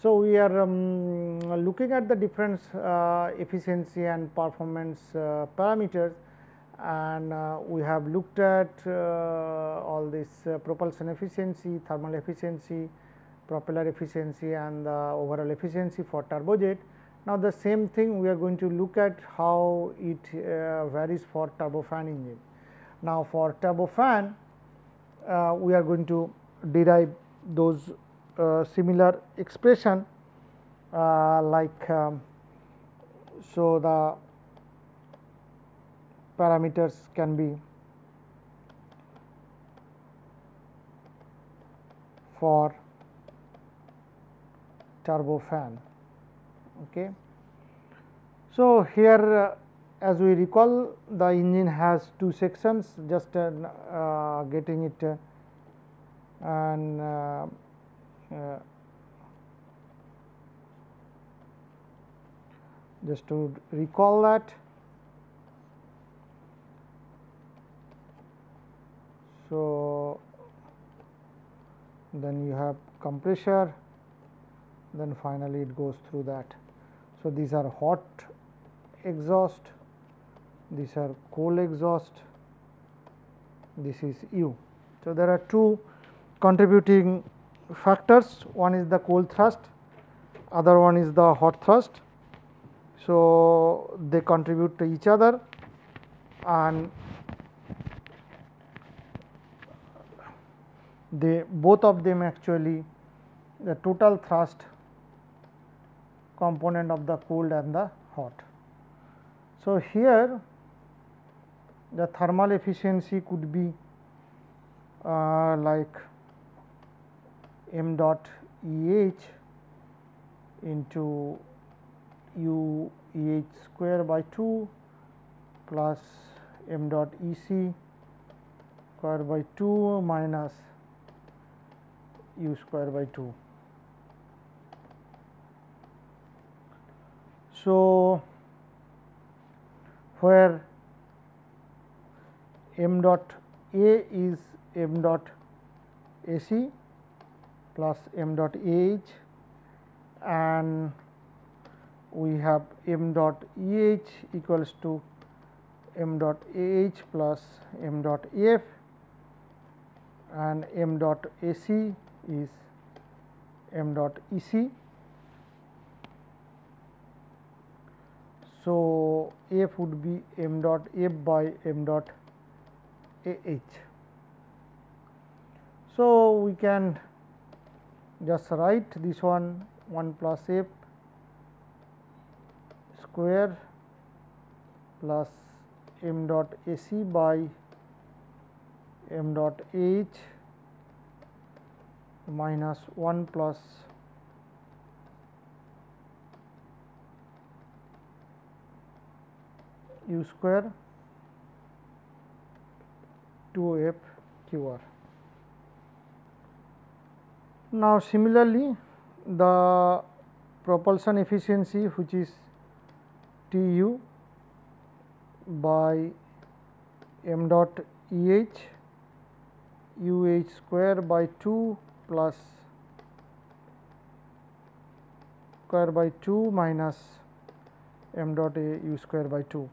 So, we are um, looking at the different uh, efficiency and performance uh, parameters and uh, we have looked at uh, all this uh, propulsion efficiency, thermal efficiency, propeller efficiency and the overall efficiency for turbojet. Now, the same thing we are going to look at how it uh, varies for turbofan engine. Now, for turbofan we are going to derive those uh, similar expression uh, like um, so the parameters can be for turbofan okay? So here uh, as we recall the engine has two sections just uh, uh, getting it uh, and uh, just to recall that. So then you have compressor then finally it goes through that. So these are hot exhaust these are cold exhaust this is u. So there are two contributing factors one is the cold thrust other one is the hot thrust so they contribute to each other and they both of them actually the total thrust component of the cold and the hot. So, here the thermal efficiency could be uh, like m dot E h into u E h square by 2 plus m dot E c square by 2 minus u square by 2. So, where m dot A is m dot A c plus m dot h and we have m dot E h equals to m dot h plus m dot f and m dot A c is m dot E c. So, f would be m dot f by m dot a h. So, we can just write this one 1 plus f square plus m dot a c by m dot h minus 1 plus u square 2 f q r. Now, similarly, the propulsion efficiency which is T u by m dot E h u h square by 2 plus square by 2 minus m dot a u square by 2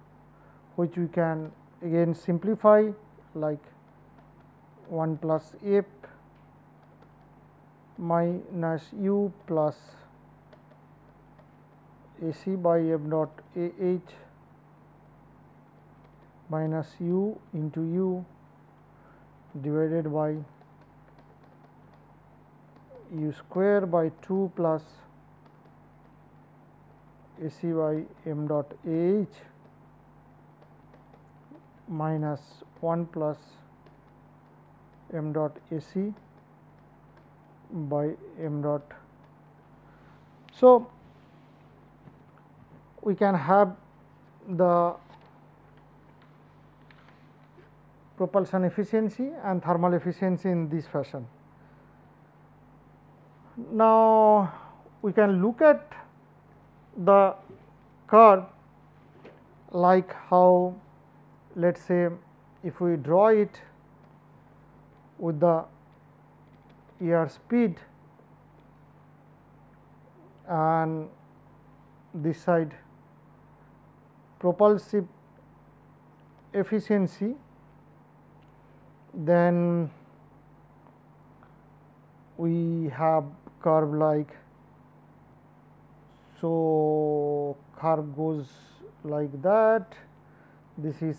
which we can again simplify like 1 plus f minus u plus a c by m dot a h minus u into u divided by u square by 2 plus a c by m dot a h minus 1 plus m dot a c by m dot So, we can have the propulsion efficiency and thermal efficiency in this fashion. Now, we can look at the curve like how let us say if we draw it with the air speed and this side. Propulsive efficiency then we have curve like so curve goes like that. This is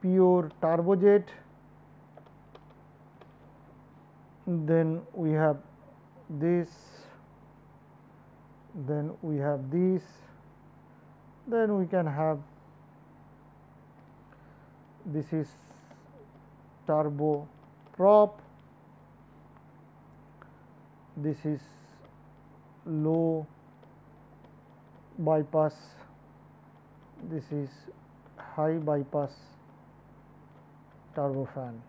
pure turbojet then we have this then we have this then we can have this is turbo prop this is low bypass this is high bypass turbofan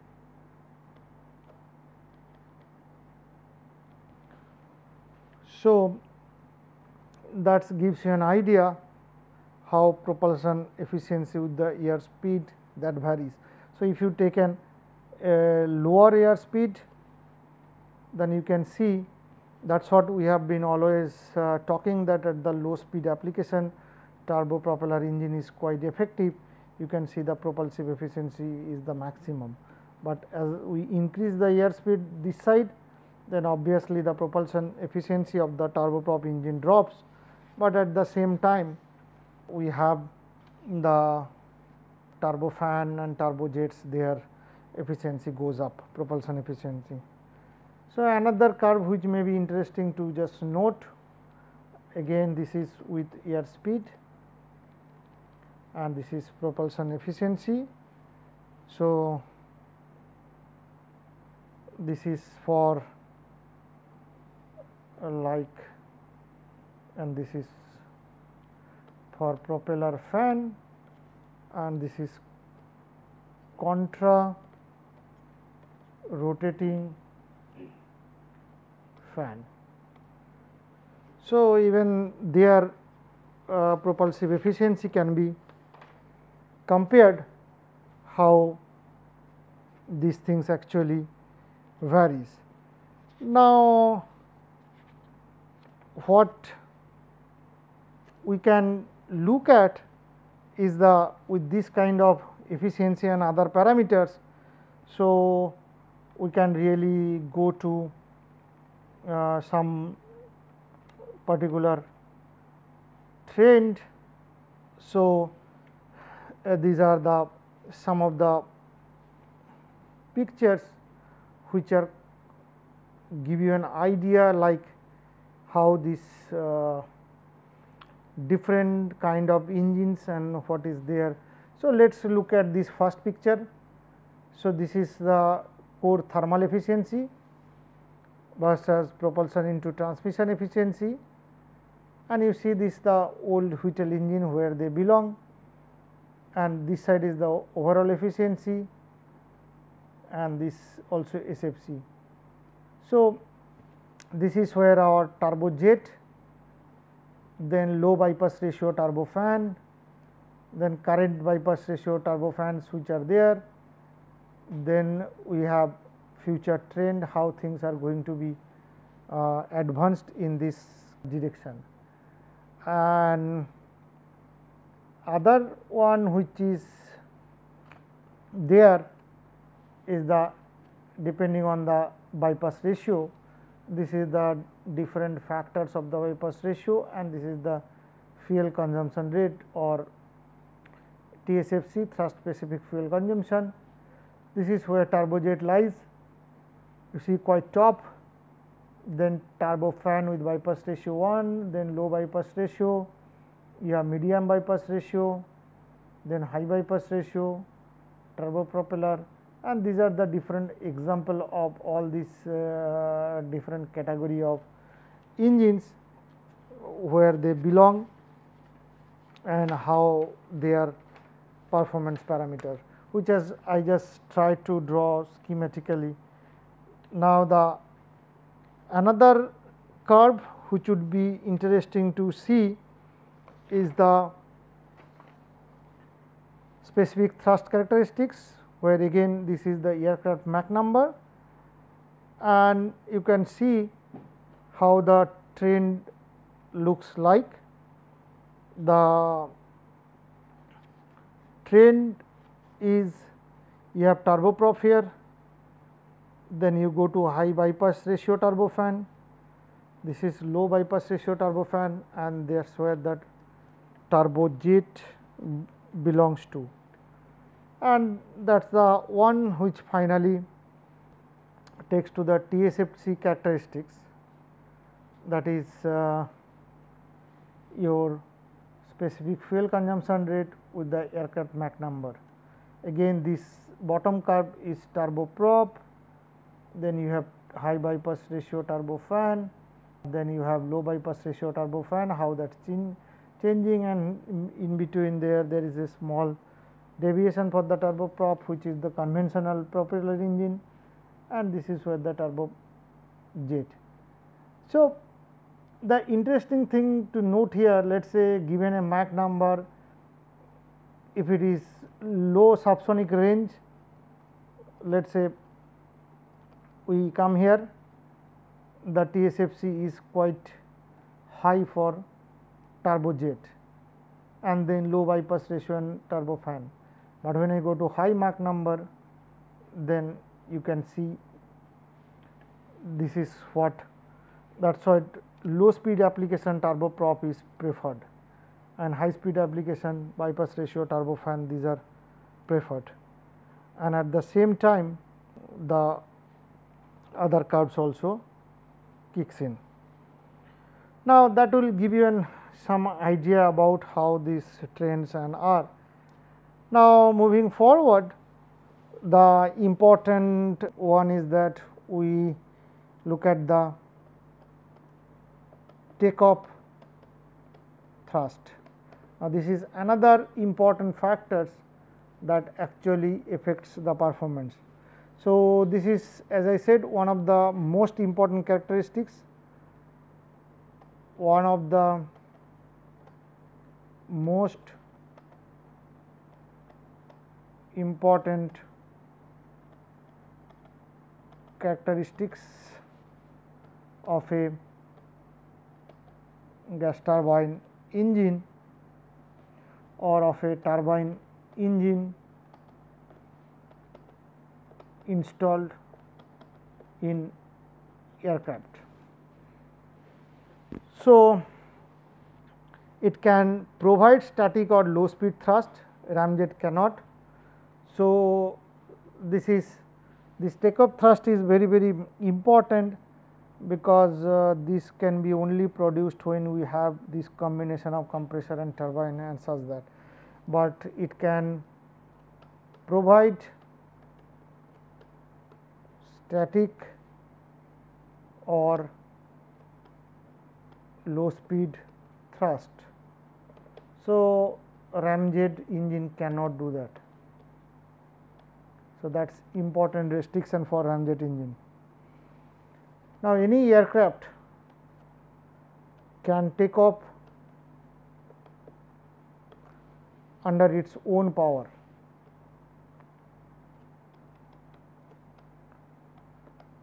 so that gives you an idea how propulsion efficiency with the air speed that varies. So, if you take an a lower air speed then you can see that is what we have been always uh, talking that at the low speed application turbo propeller engine is quite effective you can see the propulsive efficiency is the maximum. But as we increase the air speed this side then obviously the propulsion efficiency of the turboprop engine drops, but at the same time we have the turbofan and turbojets their efficiency goes up propulsion efficiency. So, another curve which may be interesting to just note again this is with air speed and this is propulsion efficiency. So, this is for like and this is for propeller fan and this is contra rotating fan. So, even their uh, propulsive efficiency can be compared how these things actually varies. Now, what we can look at is the with this kind of efficiency and other parameters. So, we can really go to uh, some particular trend. So, uh, these are the some of the pictures which are give you an idea like how this uh, different kind of engines and what is there. So, let us look at this first picture. So, this is the core thermal efficiency versus propulsion into transmission efficiency and you see this the old Whittle engine where they belong and this side is the overall efficiency and this also SFC. So, this is where our turbojet, then low bypass ratio turbofan, then current bypass ratio turbofans which are there, then we have future trend how things are going to be uh, advanced in this direction. And other one which is there is the depending on the bypass ratio this is the different factors of the bypass ratio and this is the fuel consumption rate or TSFC thrust specific fuel consumption. This is where turbojet lies you see quite top then turbofan with bypass ratio 1 then low bypass ratio you have medium bypass ratio then high bypass ratio turbopropeller and these are the different example of all these uh, different category of engines where they belong and how their performance parameter which as I just tried to draw schematically. Now, the another curve which would be interesting to see is the specific thrust characteristics where again this is the aircraft Mach number and you can see how the trend looks like. The trend is you have turboprop here, then you go to high bypass ratio turbofan, this is low bypass ratio turbofan and that is where that turbojet belongs to. And that is the one which finally takes to the TSFC characteristics that is uh, your specific fuel consumption rate with the aircraft Mach number. Again this bottom curve is turboprop, then you have high bypass ratio turbofan, then you have low bypass ratio turbofan, how that is changing and in, in between there, there is a small deviation for the turboprop which is the conventional propeller engine and this is where the turbo jet. So, the interesting thing to note here let us say given a Mach number if it is low subsonic range let us say we come here the TSFC is quite high for turbojet and then low bypass ratio and turbofan. But when I go to high Mach number then you can see this is what that is why low speed application turboprop is preferred and high speed application bypass ratio turbofan these are preferred and at the same time the other curves also kicks in. Now, that will give you an some idea about how these trends and are. Now, moving forward the important one is that we look at the takeoff thrust. Now, this is another important factors that actually affects the performance. So, this is as I said one of the most important characteristics, one of the most important characteristics of a gas turbine engine or of a turbine engine installed in aircraft. So, it can provide static or low speed thrust, ramjet cannot. So, this is this takeoff thrust is very very important because uh, this can be only produced when we have this combination of compressor and turbine and such that, but it can provide static or low speed thrust. So, ramjet engine cannot do that. So, that is important restriction for ramjet engine. Now, any aircraft can take off under its own power.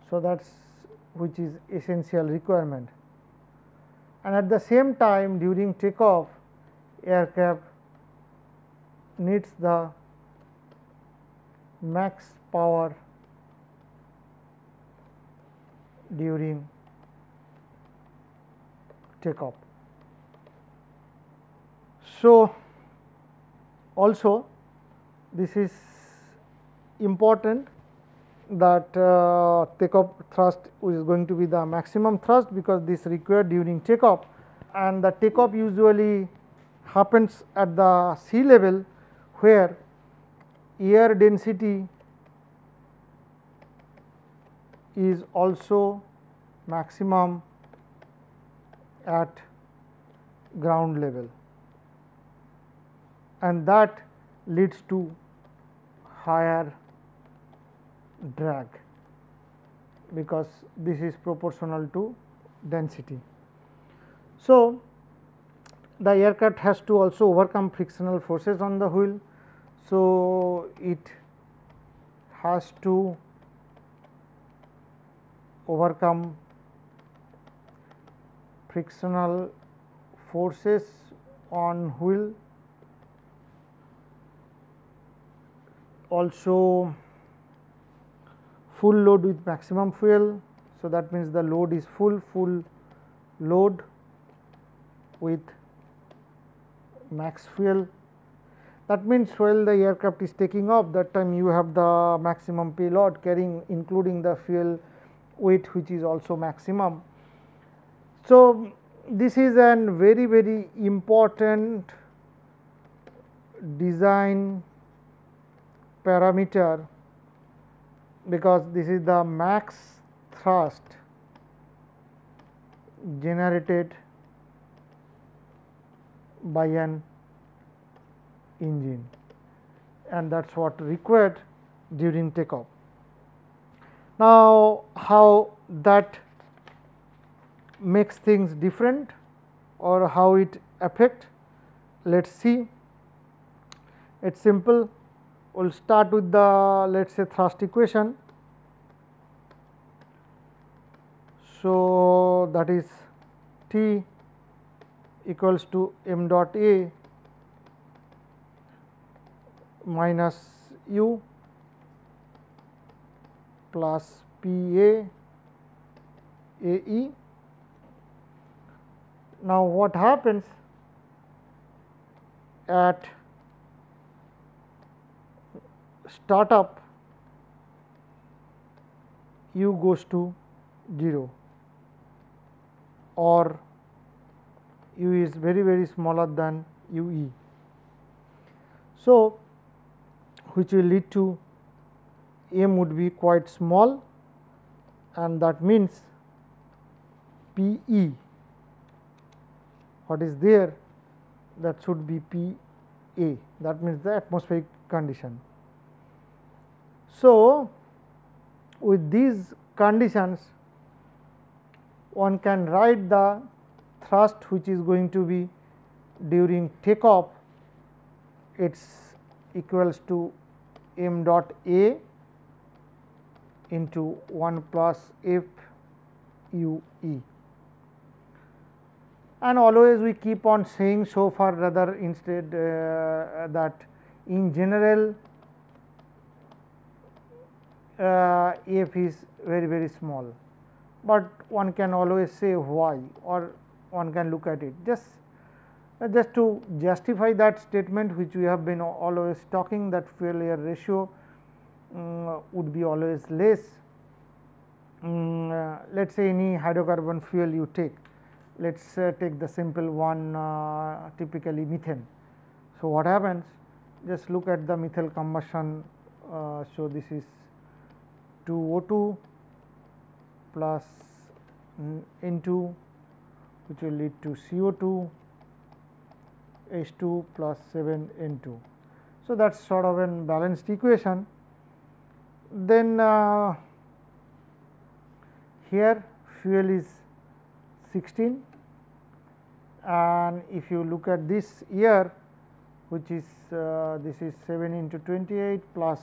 So, that is which is essential requirement and at the same time during takeoff aircraft needs the max power during takeoff. So, also this is important that uh, takeoff thrust is going to be the maximum thrust because this required during takeoff and the takeoff usually happens at the sea level where air density is also maximum at ground level and that leads to higher drag because this is proportional to density. So, the aircraft has to also overcome frictional forces on the wheel. So, it has to overcome frictional forces on wheel also full load with maximum fuel. So, that means the load is full full load with max fuel. That means, while the aircraft is taking off that time you have the maximum payload carrying including the fuel weight which is also maximum. So, this is an very very important design parameter because this is the max thrust generated by an engine and that is what required during takeoff. Now, how that makes things different or how it affect let us see it is simple we will start with the let us say thrust equation. So, that is T equals to m dot A minus u plus P A A E. Now, what happens at startup u goes to 0 or u is very very smaller than u e. So, which will lead to m would be quite small and that means P e. What is there? That should be P a. That means the atmospheric condition. So, with these conditions one can write the thrust which is going to be during takeoff it is equals to m dot a into 1 plus f u e. And always we keep on saying so far rather instead uh, that in general uh, f is very very small, but one can always say why or one can look at it just uh, just to justify that statement which we have been always talking that fuel air ratio um, would be always less. Um, uh, let us say any hydrocarbon fuel you take, let us uh, take the simple one uh, typically methane. So, what happens just look at the methyl combustion. Uh, so, this is 2 O2 plus N2 which will lead to CO2 H2 plus 7 N2. So, that is sort of a balanced equation. Then uh, here fuel is 16 and if you look at this year which is uh, this is 7 into 28 plus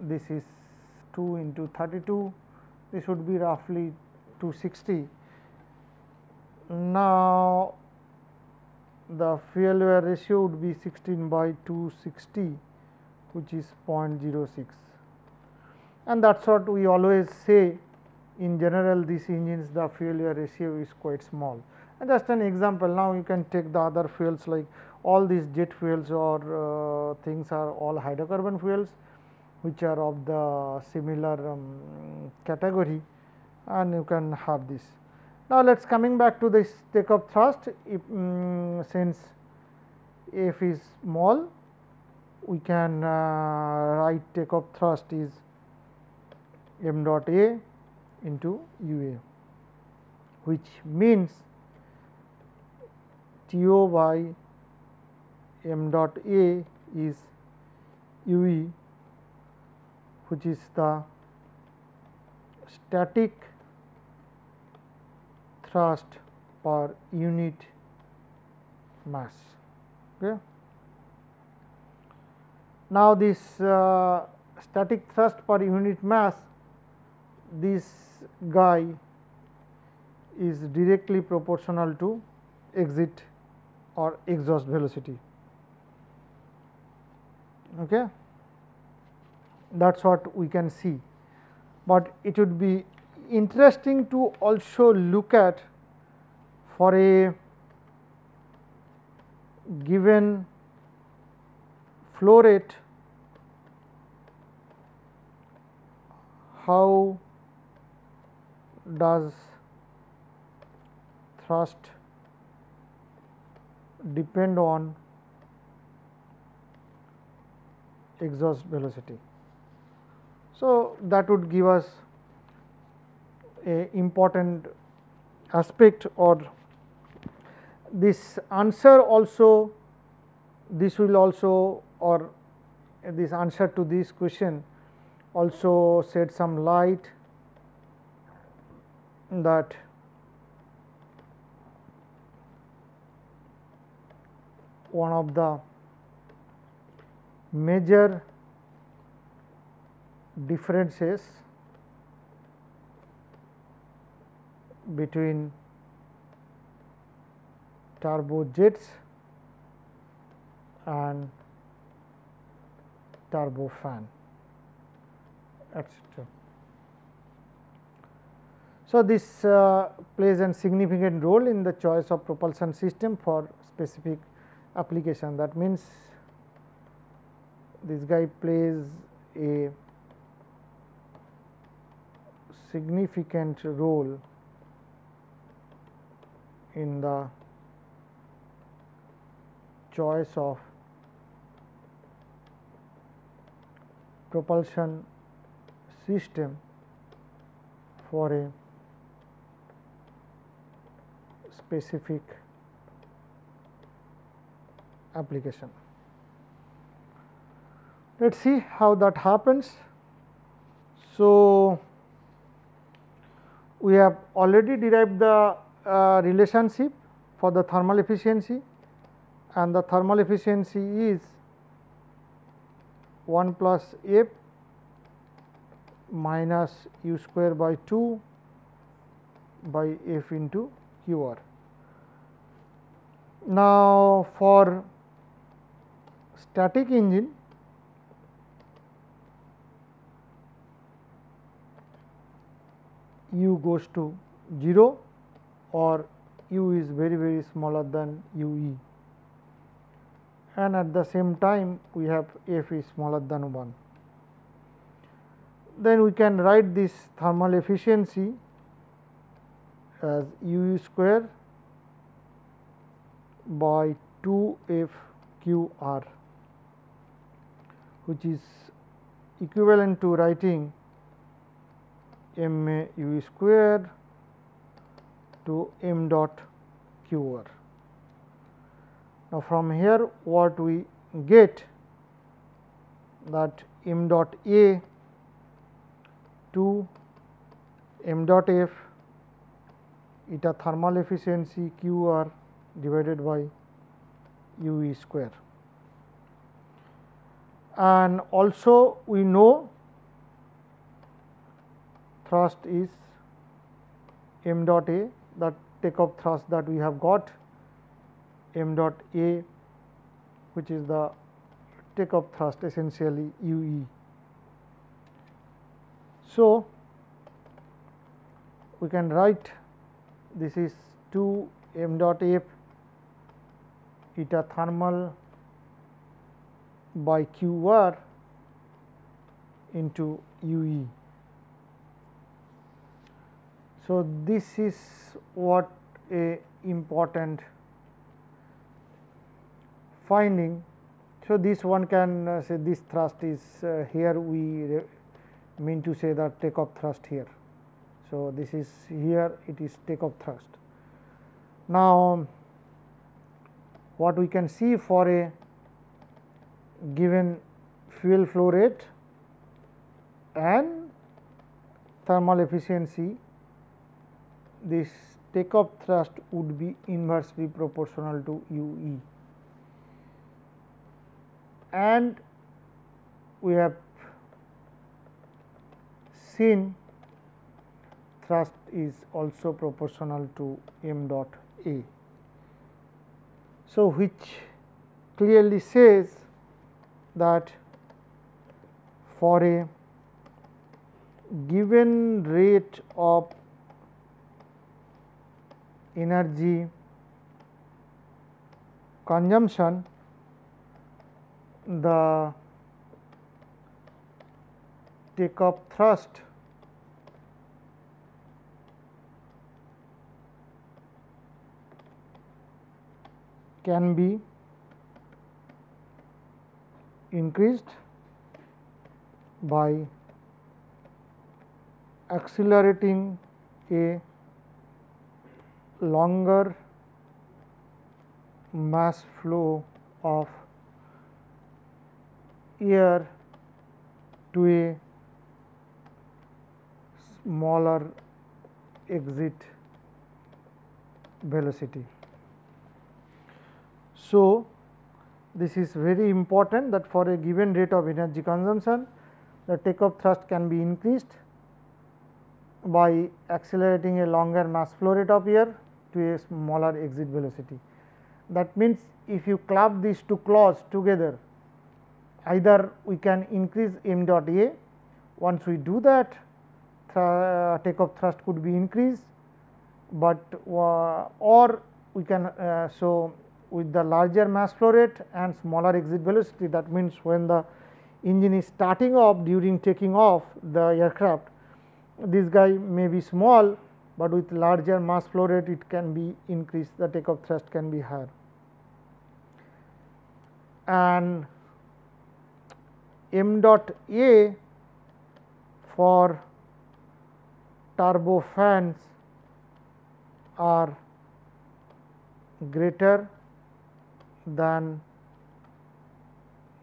this is 2 into 32 this would be roughly 260. Now, the fuel air ratio would be 16 by 260 which is 0.06 and that is what we always say. In general these engines the fuel air ratio is quite small. And just an example now you can take the other fuels like all these jet fuels or uh, things are all hydrocarbon fuels which are of the similar um, category and you can have this. Now, let us coming back to this takeoff thrust. If, um, since f is small we can uh, write takeoff thrust is m dot a into u a which means T o by m dot A is u e which is the static thrust per unit mass. Okay. Now, this uh, static thrust per unit mass this guy is directly proportional to exit or exhaust velocity. Okay. That is what we can see, but it would be interesting to also look at for a given flow rate how does thrust depend on exhaust velocity. So, that would give us a important aspect or this answer also this will also or this answer to this question also shed some light that one of the major differences between turbojets and turbofan etc. So, this uh, plays a significant role in the choice of propulsion system for specific application. That means, this guy plays a significant role in the choice of propulsion system for a specific application. Let us see how that happens. So, we have already derived the relationship for the thermal efficiency and the thermal efficiency is 1 plus f minus u square by 2 by f into q r. Now, for static engine u goes to 0 or u is very very smaller than u e and at the same time we have f is smaller than 1. Then we can write this thermal efficiency as u square by 2 f q r which is equivalent to writing m a u square to m dot q r. Now, from here what we get that m dot a to m dot f eta thermal efficiency q r divided by u e square. And also we know thrust is m dot a that takeoff thrust that we have got m dot a which is the takeoff thrust essentially u e. So, we can write this is 2 m dot f eta thermal by q r into u e. So, this is what a important finding. So, this one can uh, say this thrust is uh, here we mean to say that takeoff thrust here. So, this is here it is takeoff thrust. Now, what we can see for a given fuel flow rate and thermal efficiency this takeoff thrust would be inversely proportional to u e and we have seen thrust is also proportional to m dot a. So, which clearly says that for a given rate of energy consumption the take up thrust can be increased by accelerating a longer mass flow of air to a smaller exit velocity. So, this is very important that for a given rate of energy consumption the takeoff thrust can be increased by accelerating a longer mass flow rate of air to a smaller exit velocity. That means, if you club these two claws together either we can increase m dot a once we do that th takeoff thrust could be increased, but uh, or we can uh, so with the larger mass flow rate and smaller exit velocity that means when the engine is starting off during taking off the aircraft this guy may be small, but with larger mass flow rate it can be increased the takeoff thrust can be higher. And m dot a for turbofans are greater than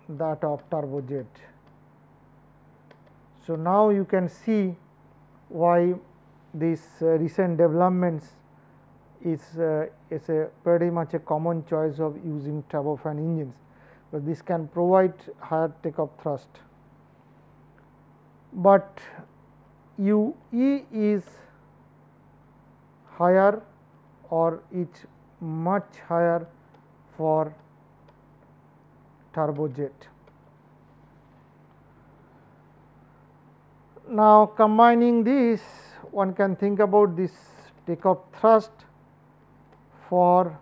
that of turbojet. So, now you can see why these uh, recent developments is, uh, is a pretty much a common choice of using turbofan engines, but this can provide higher takeoff thrust. But U e is higher or it's much higher for turbojet. Now, combining this one can think about this takeoff thrust for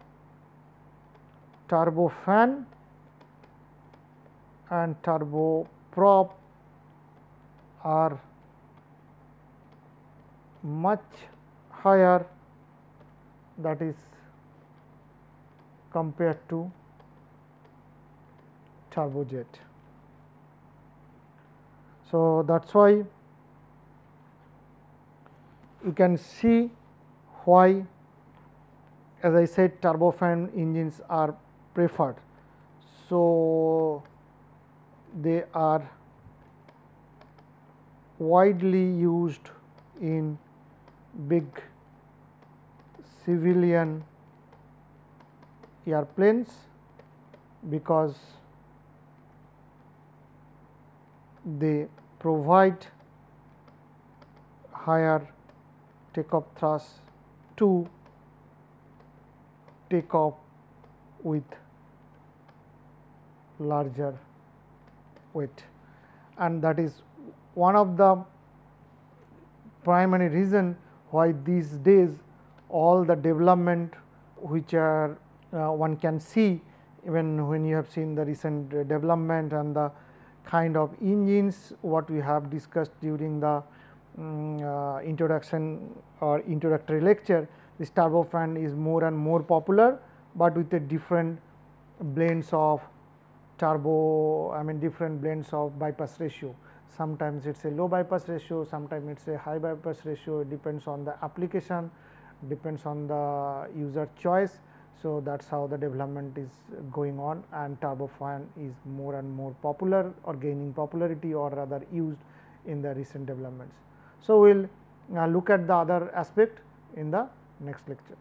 turbofan and turboprop are much higher that is compared to turbojet. So, that is why you can see why as I said turbofan engines are preferred. So, they are widely used in big civilian airplanes because they provide higher takeoff thrust. To take off with larger weight and that is one of the primary reason why these days all the development which are uh, one can see even when you have seen the recent development and the kind of engines what we have discussed during the Mm, uh, introduction or introductory lecture this turbofan is more and more popular, but with a different blends of turbo I mean different blends of bypass ratio. Sometimes it is a low bypass ratio, sometimes it is a high bypass ratio it depends on the application, depends on the user choice. So, that is how the development is going on and turbofan is more and more popular or gaining popularity or rather used in the recent developments. So, we will uh, look at the other aspect in the next lecture.